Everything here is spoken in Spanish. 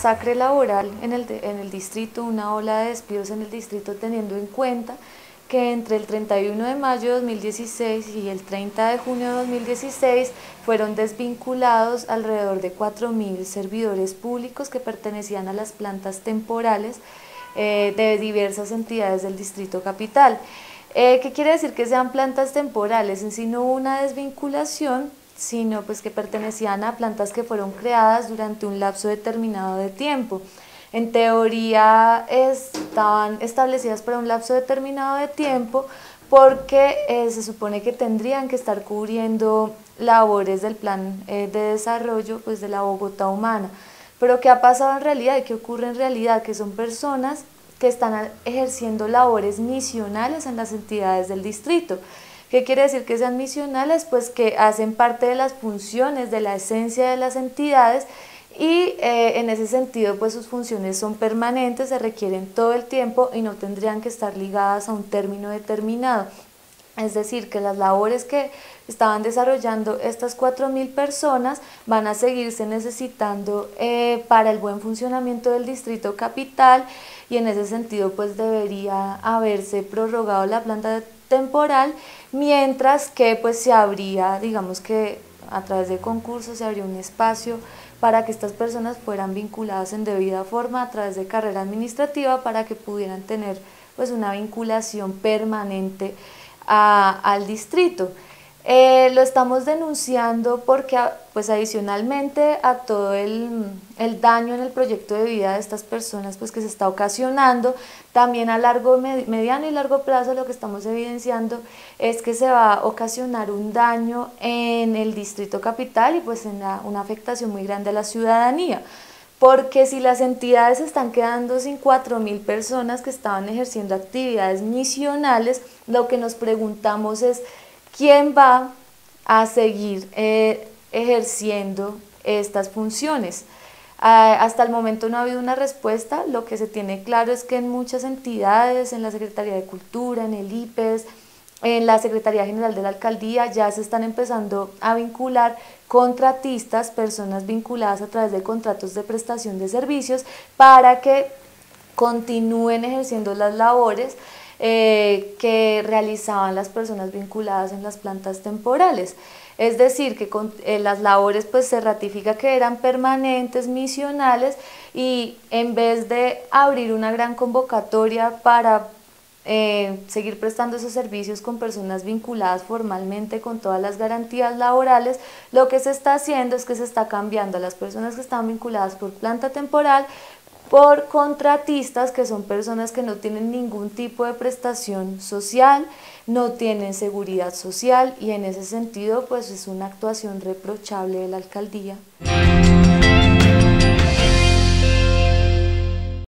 masacre laboral en el, en el distrito, una ola de despidos en el distrito, teniendo en cuenta que entre el 31 de mayo de 2016 y el 30 de junio de 2016 fueron desvinculados alrededor de 4.000 servidores públicos que pertenecían a las plantas temporales eh, de diversas entidades del Distrito Capital. Eh, ¿Qué quiere decir que sean plantas temporales? En sí no una desvinculación, sino pues que pertenecían a plantas que fueron creadas durante un lapso determinado de tiempo. En teoría estaban establecidas para un lapso determinado de tiempo porque eh, se supone que tendrían que estar cubriendo labores del plan de desarrollo pues, de la Bogotá humana. Pero ¿qué ha pasado en realidad y qué ocurre en realidad? Que son personas que están ejerciendo labores misionales en las entidades del distrito. ¿Qué quiere decir que sean misionales? Pues que hacen parte de las funciones, de la esencia de las entidades y eh, en ese sentido pues sus funciones son permanentes, se requieren todo el tiempo y no tendrían que estar ligadas a un término determinado. Es decir, que las labores que estaban desarrollando estas 4.000 personas van a seguirse necesitando eh, para el buen funcionamiento del distrito capital y en ese sentido pues debería haberse prorrogado la planta temporal mientras que pues se habría, digamos que a través de concursos se habría un espacio para que estas personas fueran vinculadas en debida forma a través de carrera administrativa para que pudieran tener pues una vinculación permanente al distrito. Eh, lo estamos denunciando porque pues adicionalmente a todo el, daño en el proyecto de vida de estas personas pues que se está ocasionando, también a largo, mediano y largo plazo lo que estamos evidenciando es que se va a ocasionar un daño en el distrito capital y pues en una afectación muy grande a la ciudadanía. Porque si las entidades están quedando sin 4.000 personas que estaban ejerciendo actividades misionales, lo que nos preguntamos es, ¿quién va a seguir eh, ejerciendo estas funciones? Ah, hasta el momento no ha habido una respuesta, lo que se tiene claro es que en muchas entidades, en la Secretaría de Cultura, en el IPES, en la Secretaría General de la Alcaldía ya se están empezando a vincular contratistas, personas vinculadas a través de contratos de prestación de servicios para que continúen ejerciendo las labores eh, que realizaban las personas vinculadas en las plantas temporales. Es decir, que eh, las labores pues se ratifica que eran permanentes, misionales y en vez de abrir una gran convocatoria para eh, seguir prestando esos servicios con personas vinculadas formalmente con todas las garantías laborales, lo que se está haciendo es que se está cambiando a las personas que están vinculadas por planta temporal por contratistas, que son personas que no tienen ningún tipo de prestación social, no tienen seguridad social y en ese sentido pues es una actuación reprochable de la alcaldía.